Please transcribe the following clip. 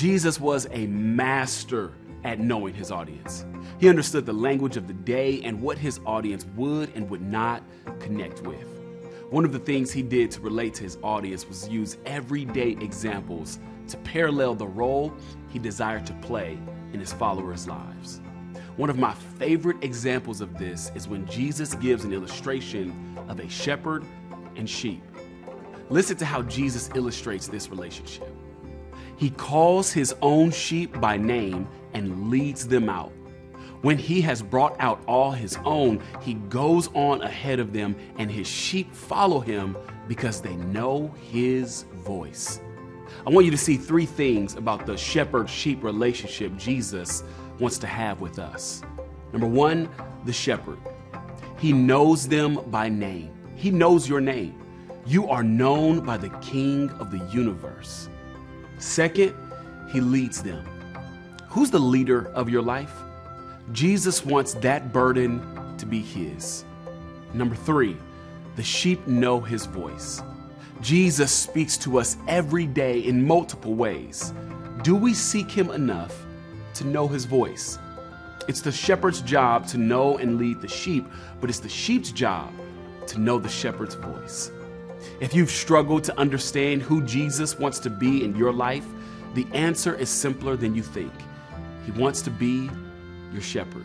Jesus was a master at knowing his audience. He understood the language of the day and what his audience would and would not connect with. One of the things he did to relate to his audience was use everyday examples to parallel the role he desired to play in his followers' lives. One of my favorite examples of this is when Jesus gives an illustration of a shepherd and sheep. Listen to how Jesus illustrates this relationship. He calls his own sheep by name and leads them out. When he has brought out all his own, he goes on ahead of them, and his sheep follow him because they know his voice. I want you to see three things about the shepherd sheep relationship Jesus wants to have with us. Number one, the shepherd. He knows them by name, he knows your name. You are known by the King of the universe. Second, he leads them. Who's the leader of your life? Jesus wants that burden to be his. Number three, the sheep know his voice. Jesus speaks to us every day in multiple ways. Do we seek him enough to know his voice? It's the shepherd's job to know and lead the sheep, but it's the sheep's job to know the shepherd's voice. If you've struggled to understand who Jesus wants to be in your life, the answer is simpler than you think. He wants to be your shepherd.